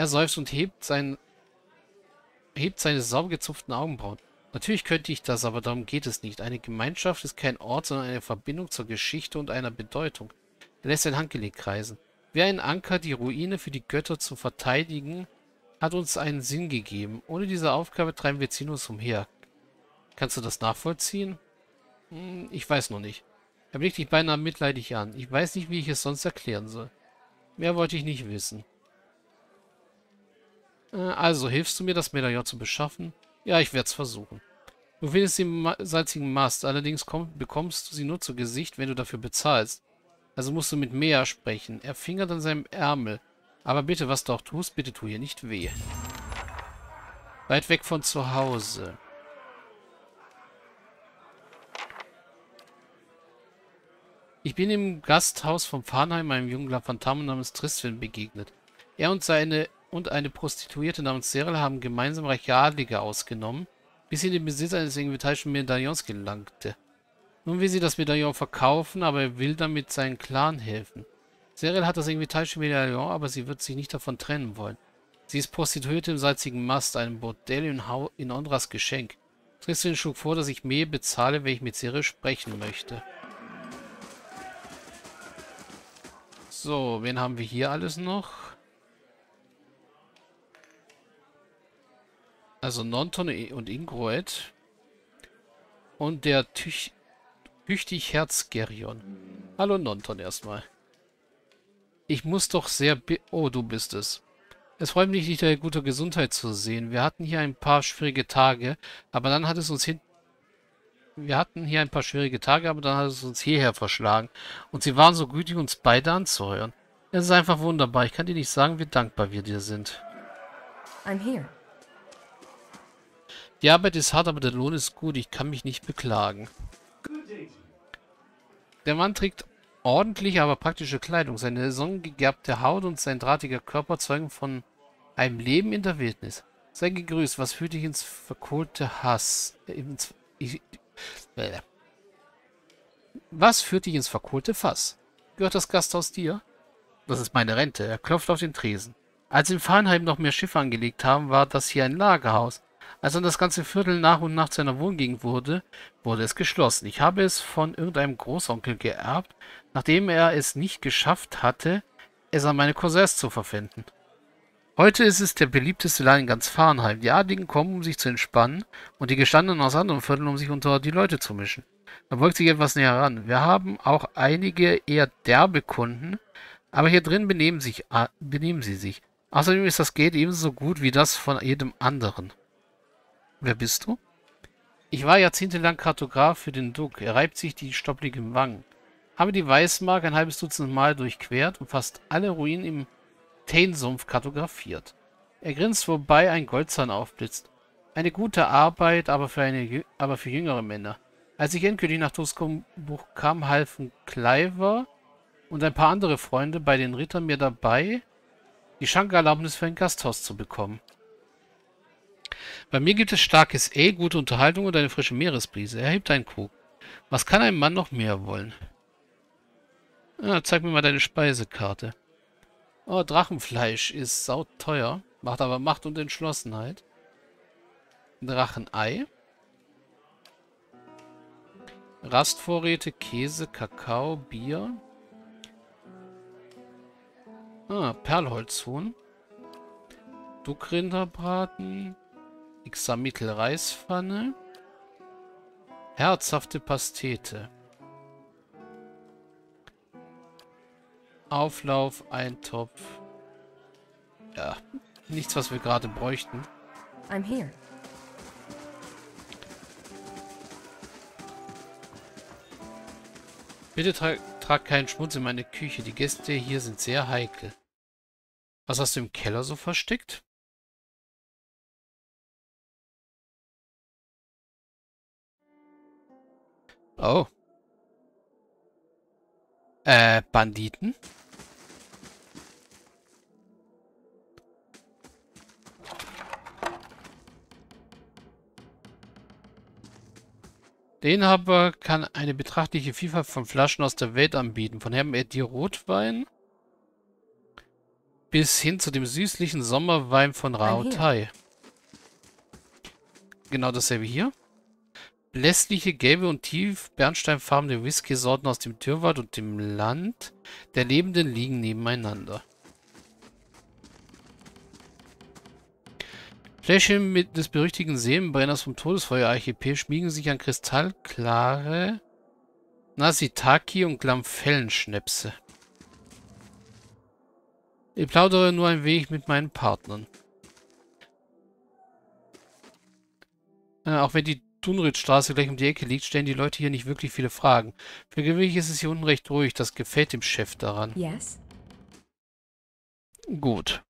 Er seufzt und hebt, sein, hebt seine sauber gezupften Augenbrauen. Natürlich könnte ich das, aber darum geht es nicht. Eine Gemeinschaft ist kein Ort, sondern eine Verbindung zur Geschichte und einer Bedeutung. Er lässt sein Handgelenk kreisen. Wie ein Anker, die Ruine für die Götter zu verteidigen, hat uns einen Sinn gegeben. Ohne diese Aufgabe treiben wir ziellos umher. Kannst du das nachvollziehen? Hm, ich weiß noch nicht. Er blickt dich beinahe mitleidig an. Ich weiß nicht, wie ich es sonst erklären soll. Mehr wollte ich nicht wissen. Äh, also, hilfst du mir, das Medaillon zu beschaffen? Ja, ich werde es versuchen. Du findest sie im salzigen Mast, allerdings komm, bekommst du sie nur zu Gesicht, wenn du dafür bezahlst. Also musst du mit Mea sprechen. Er fingert an seinem Ärmel. Aber bitte, was du auch tust, bitte tu ihr nicht weh. Weit weg von zu Hause. Ich bin im Gasthaus vom Farnheim einem jungen Lafantam namens Tristan begegnet. Er und seine und eine Prostituierte namens Cyril haben gemeinsam reiche Adlige ausgenommen, bis sie in den Besitz eines invitation Medaillons gelangte. Nun will sie das Medaillon verkaufen, aber er will damit seinen Clan helfen. Cyril hat das invitation Medaillon, aber sie wird sich nicht davon trennen wollen. Sie ist Prostituierte im salzigen Mast, einem Bordell in, ha in Ondras Geschenk. Tristan schlug vor, dass ich mehr bezahle, wenn ich mit Cyril sprechen möchte. So, wen haben wir hier alles noch? Also Nonton und Ingroed. Und der Tüch Tüchtig Herz Gerion. Hallo Nonton erstmal. Ich muss doch sehr... Oh, du bist es. Es freut mich, dich der guter Gesundheit zu sehen. Wir hatten hier ein paar schwierige Tage, aber dann hat es uns hin wir hatten hier ein paar schwierige Tage, aber dann hat es uns hierher verschlagen. Und sie waren so gütig, uns beide anzuhören. Es ist einfach wunderbar. Ich kann dir nicht sagen, wie dankbar wir dir sind. I'm here. Die Arbeit ist hart, aber der Lohn ist gut. Ich kann mich nicht beklagen. Der Mann trägt ordentliche, aber praktische Kleidung. Seine sonnengegerbte Haut und sein drahtiger Körper zeugen von einem Leben in der Wildnis. Sei gegrüßt. Was führt dich ins verkohlte Hass? Äh, ins, ich, was führt dich ins verkohlte Fass? Gehört das Gasthaus dir? Das ist meine Rente. Er klopft auf den Tresen. Als in Farnheim noch mehr Schiffe angelegt haben, war das hier ein Lagerhaus. Als dann das ganze Viertel nach und nach zu einer Wohngegend wurde, wurde es geschlossen. Ich habe es von irgendeinem Großonkel geerbt, nachdem er es nicht geschafft hatte, es an meine Cousins zu verpfänden. Heute ist es der beliebteste Laden in ganz Farnheim. Die Adligen kommen, um sich zu entspannen, und die Gestandenen aus anderen Vierteln, um sich unter die Leute zu mischen. Er beugt sich etwas näher ran. Wir haben auch einige eher derbe Kunden, aber hier drin benehmen, sich, äh, benehmen sie sich. Außerdem ist das Geld ebenso gut wie das von jedem anderen. Wer bist du? Ich war jahrzehntelang Kartograf für den Duck. Er reibt sich die stoppligen Wangen. Habe die Weißmark ein halbes Dutzend Mal durchquert und fast alle Ruinen im Teinsumpf kartografiert. Er grinst, wobei ein Goldzahn aufblitzt. Eine gute Arbeit, aber für, eine, aber für jüngere Männer. Als ich endgültig nach Tuskumbuch kam, halfen Cliver und ein paar andere Freunde bei den Rittern mir dabei, die Schankerlaubnis für ein Gasthaus zu bekommen. Bei mir gibt es starkes E, gute Unterhaltung und eine frische Meeresbrise. Er hebt einen Krug. Was kann ein Mann noch mehr wollen? Ah, zeig mir mal deine Speisekarte. Oh, Drachenfleisch ist sauteuer, macht aber Macht und Entschlossenheit. Drachenei. Rastvorräte, Käse, Kakao, Bier. Ah, Perlholzhuhn. Duckrinderbraten. Xamitel Reispfanne. Herzhafte Pastete. Auflauf, Eintopf. Ja, nichts, was wir gerade bräuchten. I'm here. Bitte tra trag keinen Schmutz in meine Küche. Die Gäste hier sind sehr heikel. Was hast du im Keller so versteckt? Oh. Äh, Banditen? Der Inhaber kann eine betrachtliche Vielfalt von Flaschen aus der Welt anbieten. Von Herrn Eddie Rotwein bis hin zu dem süßlichen Sommerwein von Raotai. Genau dasselbe hier. Lässliche gelbe und tief bernsteinfarbene Whisky-Sorten aus dem Türwald und dem Land der Lebenden liegen nebeneinander. Fläschchen mit des berüchtigten Seelenbrenners vom Todesfeuer-Archipel schmiegen sich an kristallklare Nasitaki und Glamfellenschnäpse. Ich plaudere nur ein wenig mit meinen Partnern. Äh, auch wenn die Dunritstraße gleich um die Ecke liegt, stellen die Leute hier nicht wirklich viele Fragen. Für gewöhnlich ist es hier unten recht ruhig. Das gefällt dem Chef daran. Yes. Gut.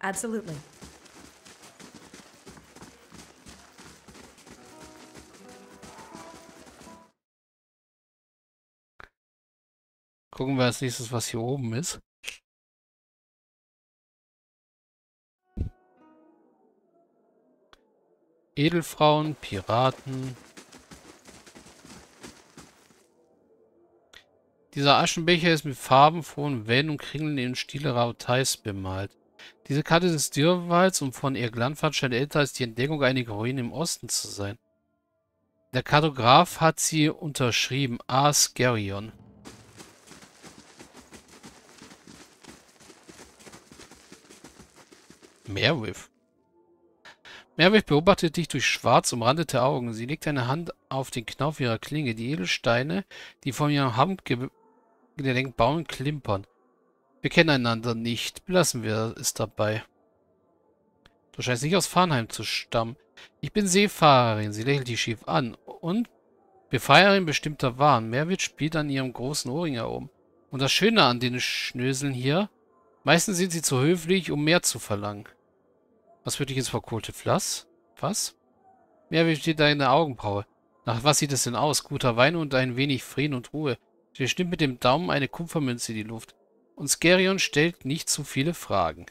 Absolutely. Gucken wir als nächstes, was hier oben ist. Edelfrauen, Piraten. Dieser Aschenbecher ist mit farbenfrohen Wellen und Kringeln in Stile Rautais bemalt. Diese Karte des Dürrwalds und von ihr Glanfahrt scheint älter als die Entdeckung einiger Ruinen im Osten zu sein. Der Kartograf hat sie unterschrieben, A. Scarion. Merwith. Merwith beobachtet dich durch schwarz umrandete Augen. Sie legt eine Hand auf den Knauf ihrer Klinge. Die Edelsteine, die von ihrem Handgelenk bauen, klimpern. Wir kennen einander nicht. Belassen wir es dabei. Du scheinst nicht aus Farnheim zu stammen. Ich bin Seefahrerin. Sie lächelt dich schief an. Und? Befreierin bestimmter Waren. Merwith spielt an ihrem großen Ohrring herum. Und das Schöne an den Schnöseln hier, meistens sind sie zu höflich, um mehr zu verlangen. Was für dich ins verkohlte Flass? Was? Ja, wie steht deine Augenbraue? Nach was sieht es denn aus? Guter Wein und ein wenig Frieden und Ruhe. Sie stimmt mit dem Daumen eine Kupfermünze in die Luft. Und Skerion stellt nicht zu viele Fragen.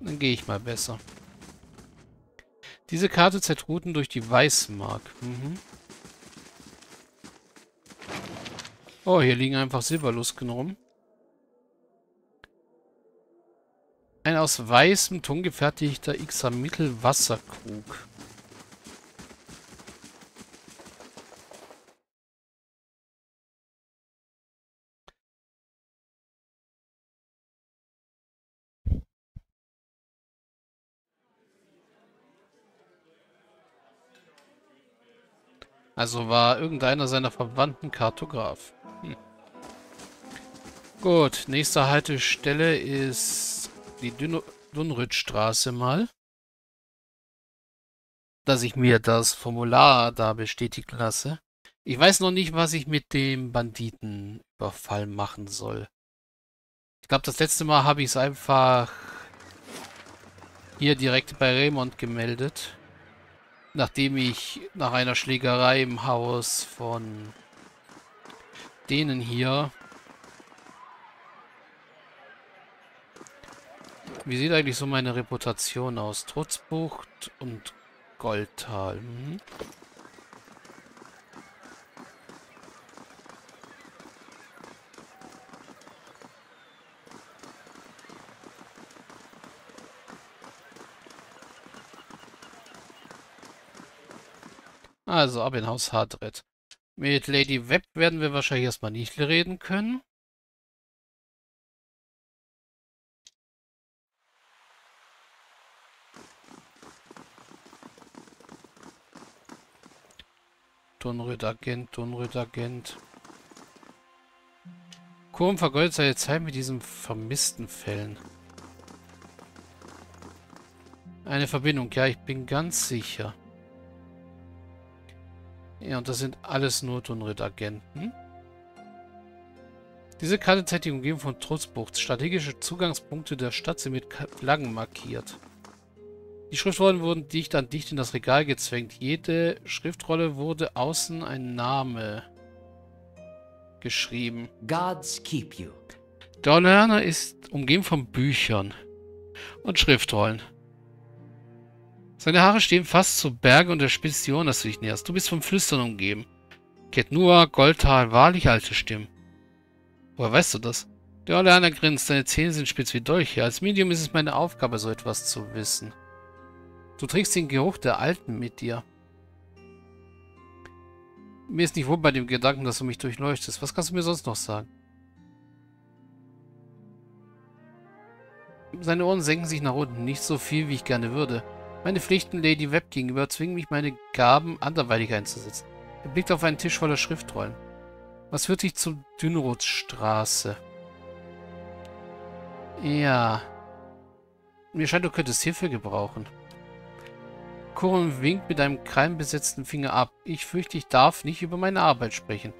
Dann gehe ich mal besser. Diese Karte zeigt Routen durch die Weißmark. Mhm. Oh, hier liegen einfach Silberlusken rum. Ein aus weißem Ton gefertigter Xamittel-Wasserkrug. Also war irgendeiner seiner Verwandten Kartograf. Hm. Gut, nächste Haltestelle ist die Dunrütstraße mal, dass ich mir das Formular da bestätigen lasse. Ich weiß noch nicht, was ich mit dem Banditenüberfall machen soll. Ich glaube, das letzte Mal habe ich es einfach hier direkt bei Raymond gemeldet. Nachdem ich nach einer Schlägerei im Haus von denen hier Wie sieht eigentlich so meine Reputation aus? Trutzbucht und Goldtal. Mhm. Also ab in Haus Hardred. Mit Lady Webb werden wir wahrscheinlich erstmal nicht reden können. Donröd-Agent, Donröd-Agent. Kurm vergeudet seine Zeit mit diesen vermissten Fällen. Eine Verbindung, ja, ich bin ganz sicher. Ja, und das sind alles nur Dunrit-Agenten. Diese Karte zeigt die Umgebung von Trutzbucht. Strategische Zugangspunkte der Stadt sind mit Flaggen markiert. Die Schriftrollen wurden dicht an dicht in das Regal gezwängt. Jede Schriftrolle wurde außen ein Name geschrieben. Gods keep you. Der ist umgeben von Büchern und Schriftrollen. Seine Haare stehen fast zu Berge und er spitzt die Ohren, dass du dich näherst. Du bist vom Flüstern umgeben. Ketnua, Goldtal, wahrlich alte Stimmen. Woher weißt du das? Der Oleaner grinst, deine Zähne sind spitz wie Dolche. Als Medium ist es meine Aufgabe, so etwas zu wissen. Du trägst den Geruch der Alten mit dir. Mir ist nicht wohl bei dem Gedanken, dass du mich durchleuchtest. Was kannst du mir sonst noch sagen? Seine Ohren senken sich nach unten. Nicht so viel, wie ich gerne würde. Meine Pflichten Lady Webb gegenüber zwingen mich, meine Gaben anderweitig einzusetzen. Er blickt auf einen Tisch voller Schriftrollen. Was führt dich zur Dünrothstraße? Ja. Mir scheint, du könntest Hilfe gebrauchen. Kurum winkt mit einem krallenbesetzten Finger ab. Ich fürchte, ich darf nicht über meine Arbeit sprechen.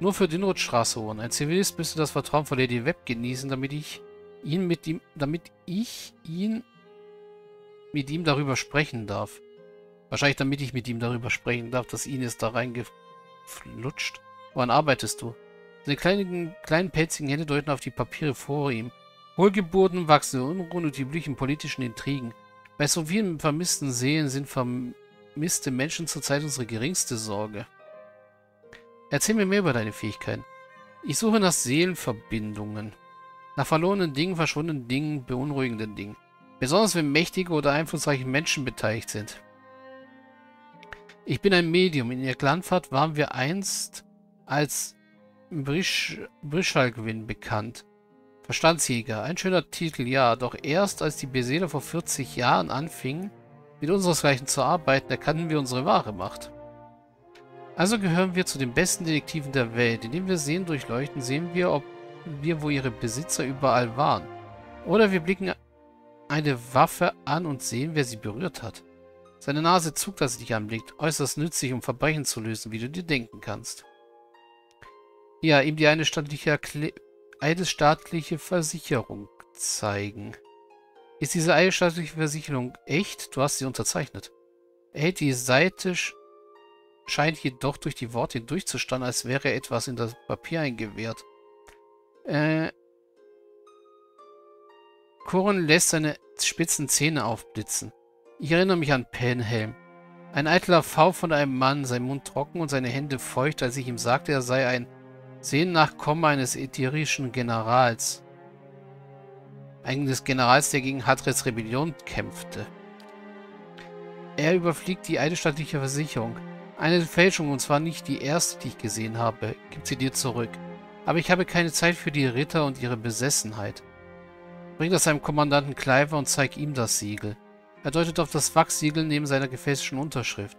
Nur für Dünrothstraße holen. Ein Zivilist müsste das Vertrauen von Lady Webb genießen, damit ich ihn mit ihm, damit ich ihn mit ihm darüber sprechen darf. Wahrscheinlich damit ich mit ihm darüber sprechen darf, dass ihn ist da reingeflutscht. Woran arbeitest du? Seine kleinen, kleinen pelzigen Hände deuten auf die Papiere vor ihm. Wohlgeburten, wachsende Unruhen und die üblichen politischen Intrigen. Bei so vielen vermissten Seelen sind vermisste Menschen zurzeit unsere geringste Sorge. Erzähl mir mehr über deine Fähigkeiten. Ich suche nach Seelenverbindungen. Nach verlorenen Dingen, verschwundenen Dingen, beunruhigenden Dingen. Besonders wenn mächtige oder einflussreiche Menschen beteiligt sind. Ich bin ein Medium. In ihr Glanfahrt waren wir einst als Brisch Brischalgewinn bekannt. Verstandsjäger. Ein schöner Titel, ja. Doch erst als die Beseeler vor 40 Jahren anfingen, mit unseresgleichen zu arbeiten, erkannten wir unsere wahre Macht. Also gehören wir zu den besten Detektiven der Welt. Indem wir Seen durchleuchten, sehen wir, ob wir, wo ihre Besitzer überall waren. Oder wir blicken eine Waffe an und sehen, wer sie berührt hat. Seine Nase zuckt, als er dich anblickt. Äußerst nützlich, um Verbrechen zu lösen, wie du dir denken kannst. Ja, ihm die eine staatliche, eidesstaatliche Versicherung zeigen. Ist diese eidesstaatliche Versicherung echt? Du hast sie unterzeichnet. Er hält die Seite, scheint jedoch durch die Worte hindurchzustanden, als wäre etwas in das Papier eingewehrt. Äh, Koren lässt seine spitzen Zähne aufblitzen. Ich erinnere mich an Penhelm. Ein eitler V von einem Mann, sein Mund trocken und seine Hände feucht, als ich ihm sagte, er sei ein Sehennachkomme eines ätherischen Generals. Eines Generals, der gegen Hatres Rebellion kämpfte. Er überfliegt die eidesstattliche Versicherung. Eine Fälschung, und zwar nicht die erste, die ich gesehen habe, gibt sie dir zurück. Aber ich habe keine Zeit für die Ritter und ihre Besessenheit. Bring das seinem Kommandanten Cliver und zeig ihm das Siegel. Er deutet auf das Wachsiegel neben seiner gefälschten Unterschrift.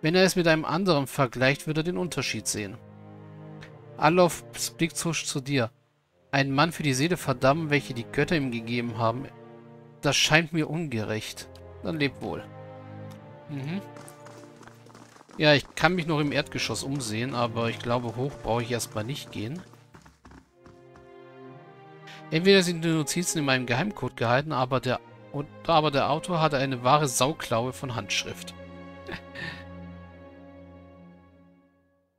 Wenn er es mit einem anderen vergleicht, wird er den Unterschied sehen. Alofs Blick zuscht zu dir. Ein Mann für die Seele verdammen, welche die Götter ihm gegeben haben. Das scheint mir ungerecht. Dann lebt wohl. Mhm. Ja, ich kann mich noch im Erdgeschoss umsehen, aber ich glaube, hoch brauche ich erstmal nicht gehen. Entweder sind die Notizen in meinem Geheimcode gehalten, aber der, aber der Autor hatte eine wahre Sauklaue von Handschrift.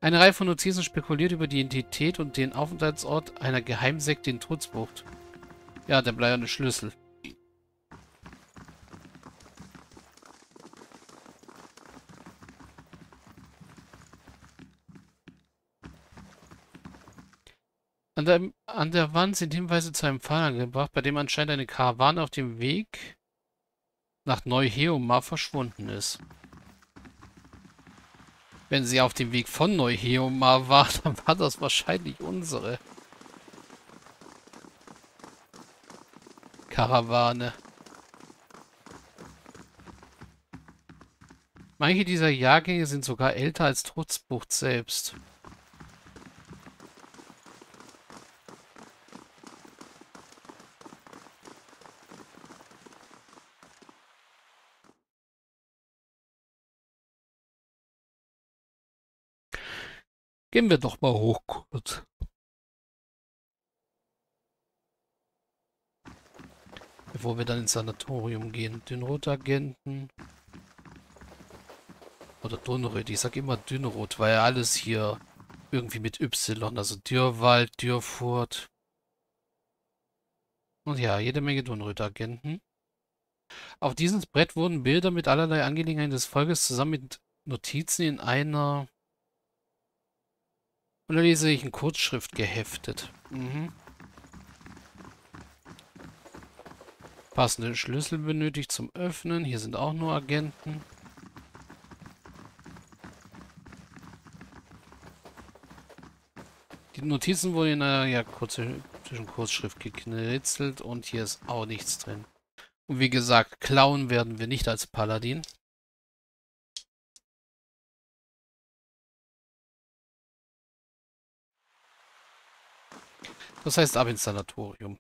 Eine Reihe von Notizen spekuliert über die Identität und den Aufenthaltsort einer Geheimsekte in Trutzbucht. Ja, der bleierne Schlüssel. An der, an der Wand sind Hinweise zu einem Pfahl angebracht, bei dem anscheinend eine Karawane auf dem Weg nach Neu-Heomar verschwunden ist. Wenn sie auf dem Weg von Neu-Heomar war, dann war das wahrscheinlich unsere Karawane. Manche dieser Jahrgänge sind sogar älter als Trutzbucht selbst. Gehen wir doch mal hoch kurz. Bevor wir dann ins Sanatorium gehen. Dünrot-Agenten. Oder Dunröt. Ich sag immer Dünrot, weil alles hier irgendwie mit Y. Also Dürrwald, Dürrfurt. Und ja, jede Menge Dunröt-Agenten. Auf diesem Brett wurden Bilder mit allerlei Angelegenheiten des Volkes zusammen mit Notizen in einer unerleslichen Kurzschrift geheftet. Mhm. Passende Schlüssel benötigt zum Öffnen. Hier sind auch nur Agenten. Die Notizen wurden in einer ja, kurze, Kurzschrift gekritzelt und hier ist auch nichts drin. Und wie gesagt, klauen werden wir nicht als Paladin. Das heißt ab ins Sanatorium.